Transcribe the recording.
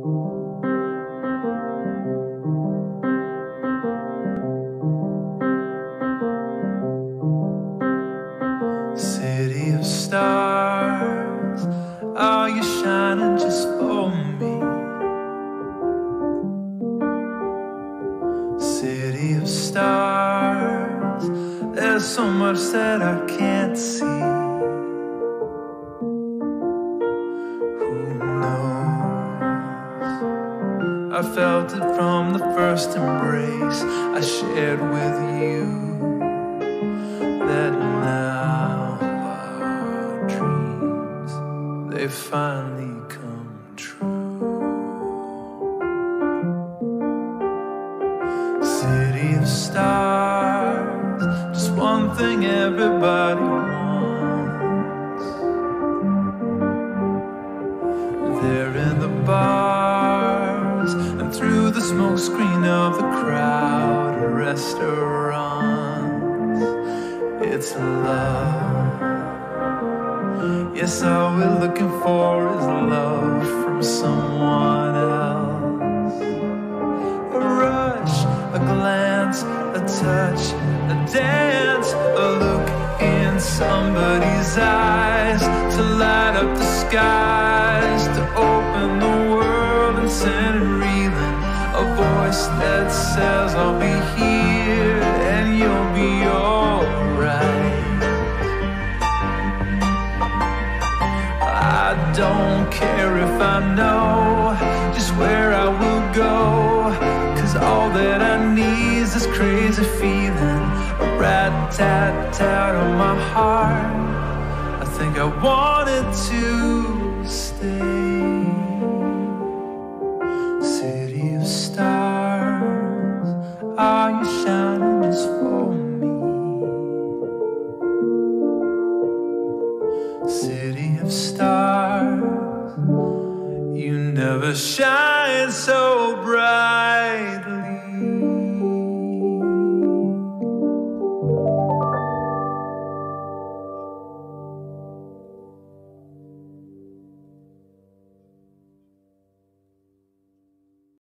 City of stars, are you shining just for me? City of stars, there's so much that I can't see. I felt it from the first embrace I shared with you that now our dreams they finally come true. City of stars, just one thing everybody wants. There in the and through smoke screen of the crowd restaurants. It's love. Yes, all we're looking for is love from someone else. A rush, a glance, a touch, a dance, a look in somebody's eyes to light up the skies, says, I'll be here and you'll be alright. I don't care if I know just where I will go. Cause all that I need is this crazy feeling. A rat tat tat on my heart. I think I wanted to stay. Are you shining just for me? City of stars, you never shine so brightly.